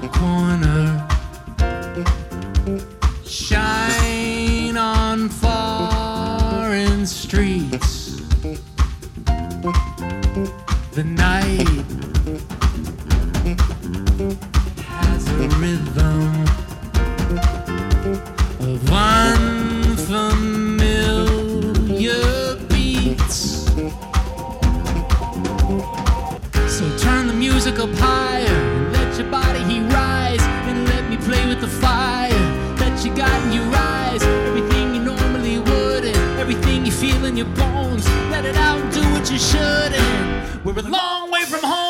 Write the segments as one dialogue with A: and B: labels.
A: the corner. Shine on foreign streets. The night has a rhythm of unfamiliar beats. So turn the music up high. you got in your eyes, everything you normally wouldn't, everything you feel in your bones. Let it out, and do what you shouldn't. We're a long way from home.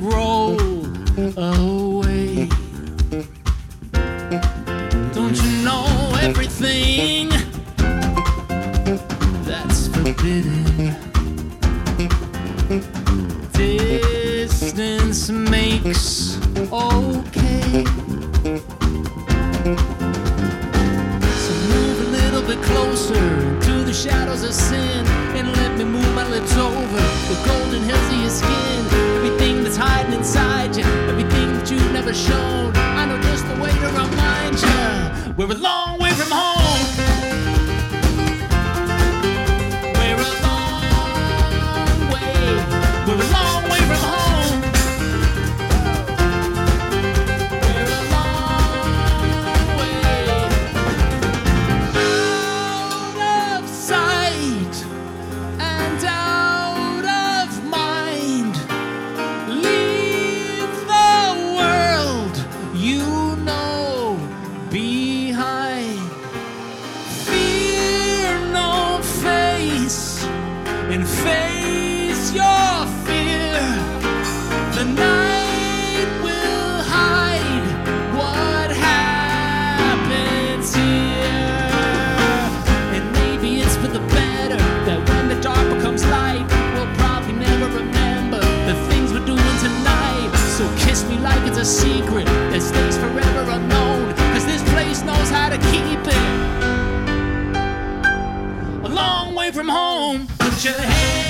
A: roll away. Don't you know everything that's forbidden? Distance makes okay. So move a little bit closer to the shadows of sin. shown. I know just the way to remind you we're alone. and face your your hands.